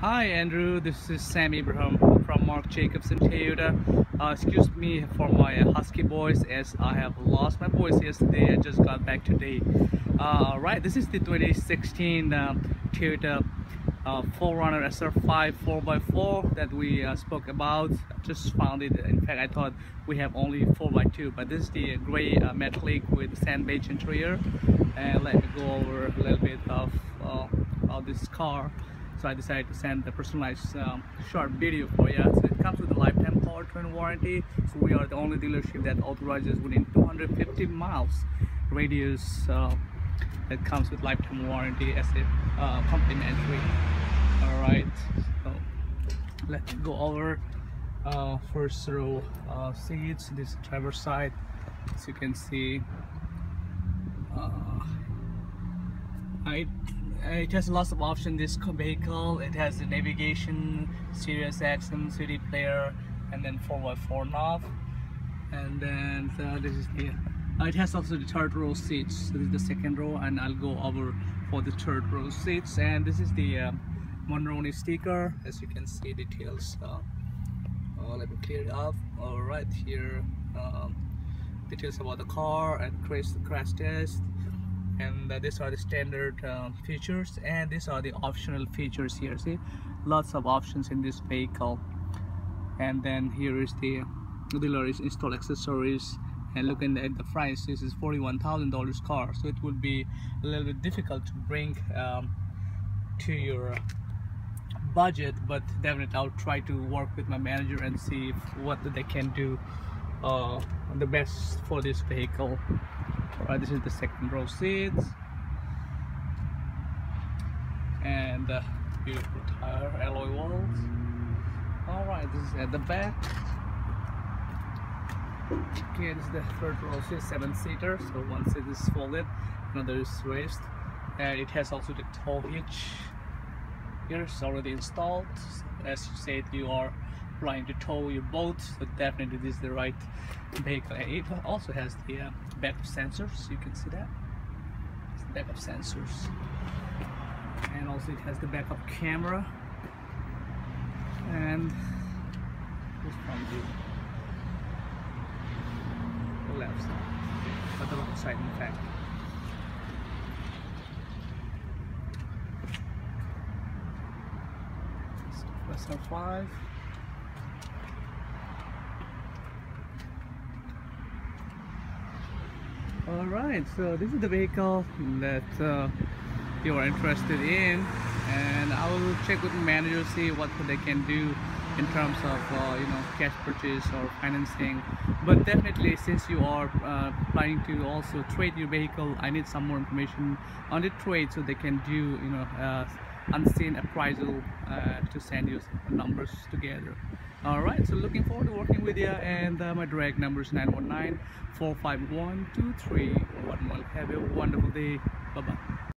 Hi Andrew, this is Sam Abraham from Mark Jacobson Toyota. Uh, excuse me for my husky voice as I have lost my voice yesterday. I just got back today. Uh, right, this is the 2016 uh, Toyota uh, 4Runner SR5 4x4 that we uh, spoke about. Just found it. In fact, I thought we have only 4x2, but this is the gray uh, metallic with sand beige interior. And let me go over a little bit of, uh, of this car so I decided to send the personalized um, short video for you. So it comes with a lifetime powertrain warranty. So we are the only dealership that authorizes within 250 miles radius uh, that comes with lifetime warranty as a uh, complimentary. All right, so let's go over uh, first row seats. This driver side, as you can see. Uh, it uh, it has lots of options. This vehicle it has the navigation Sirius XM CD player and then 4x4 knob. And then uh, this is the uh, it has also the third row seats. This is the second row and I'll go over for the third row seats. And this is the uh, Monroney sticker as you can see details uh, uh let me clear it up. All right here um, details about the car and crash, crash test and uh, these are the standard uh, features and these are the optional features here see? Lots of options in this vehicle. And then here is the dealer is install accessories. And looking at the price this is $41,000 car. So it would be a little bit difficult to bring um, to your budget but definitely I'll try to work with my manager and see what they can do uh, the best for this vehicle Alright, this is the second row seats. And uh, beautiful tire alloy wheels. Alright, this is at the back. Okay, this is the third row seat, seven seater. So one seat is folded, another is raised. And it has also the tow hitch. Here it's already installed. As you said, you are planning to tow your boat so definitely this is the right vehicle. And it also has the uh, backup sensors you can see that. It's the backup sensors. And also it has the backup camera. And this from the left side the right side in fact. SR5 all right so this is the vehicle that uh, you are interested in and I will check with the manager see what they can do in terms of uh, you know cash purchase or financing. But definitely since you are uh, planning to also trade your vehicle I need some more information on the trade so they can do you know uh, unseen appraisal uh, to send you numbers together. All right so looking forward to working with you and uh, my direct number is 919 451 2311 have a wonderful day. Bye bye